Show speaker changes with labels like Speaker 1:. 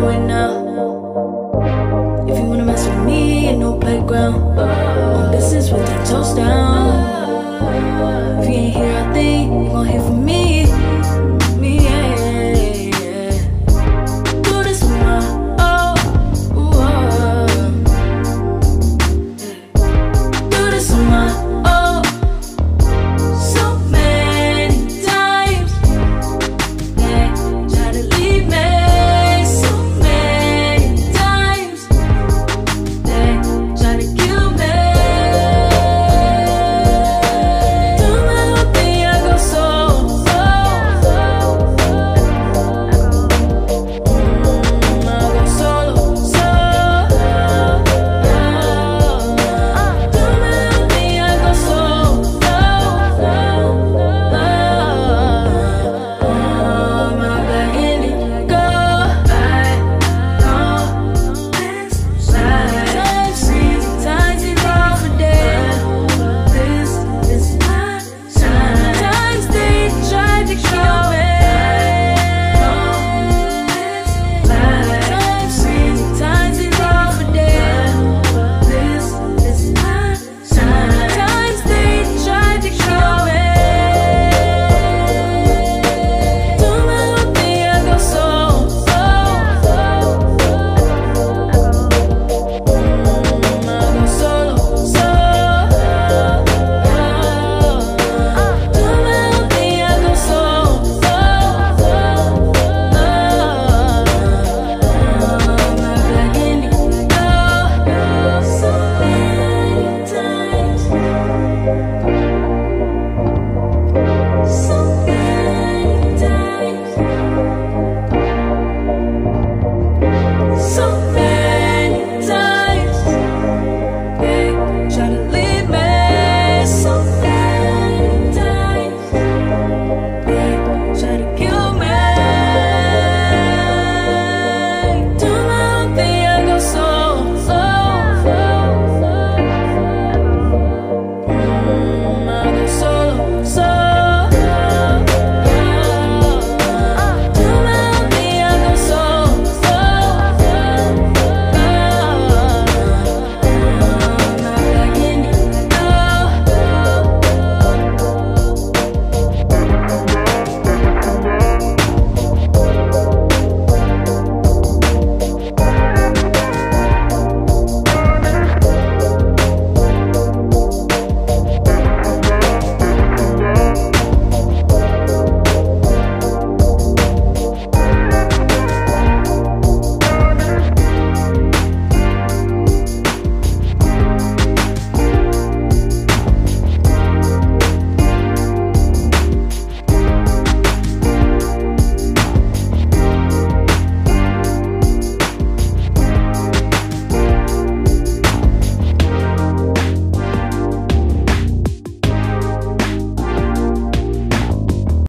Speaker 1: now. If you wanna mess with me, ain't no playground. Uh,